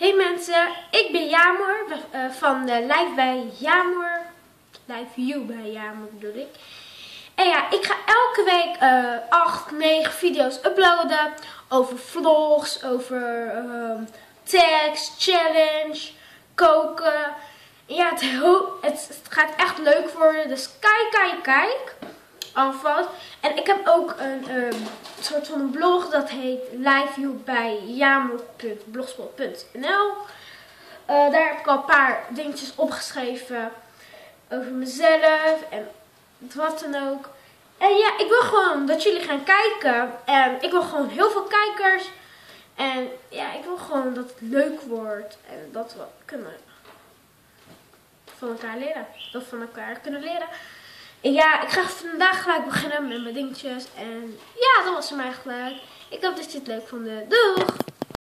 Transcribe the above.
Hey mensen, ik ben Jamor uh, van uh, Live bij Jamor. Live You bij Jamor bedoel ik. En ja, ik ga elke week uh, 8, 9 video's uploaden. Over vlogs, over uh, tags, challenge, koken. En ja, het, het, gaat echt leuk worden. Dus kijk, kijk, kijk. Alvast. En ik heb ook een um, soort van een blog. Dat heet liveview bij jammer.blogspot.nl uh, Daar heb ik al een paar dingetjes opgeschreven. Over mezelf en wat dan ook. En ja, ik wil gewoon dat jullie gaan kijken. En ik wil gewoon heel veel kijkers. En ja, ik wil gewoon dat het leuk wordt. En dat we kunnen van elkaar leren. Dat we van elkaar kunnen leren. Ja, ik ga vandaag gelijk beginnen met mijn dingetjes. En ja, dat was hem eigenlijk. Ik hoop dat je het leuk vond. Doeg!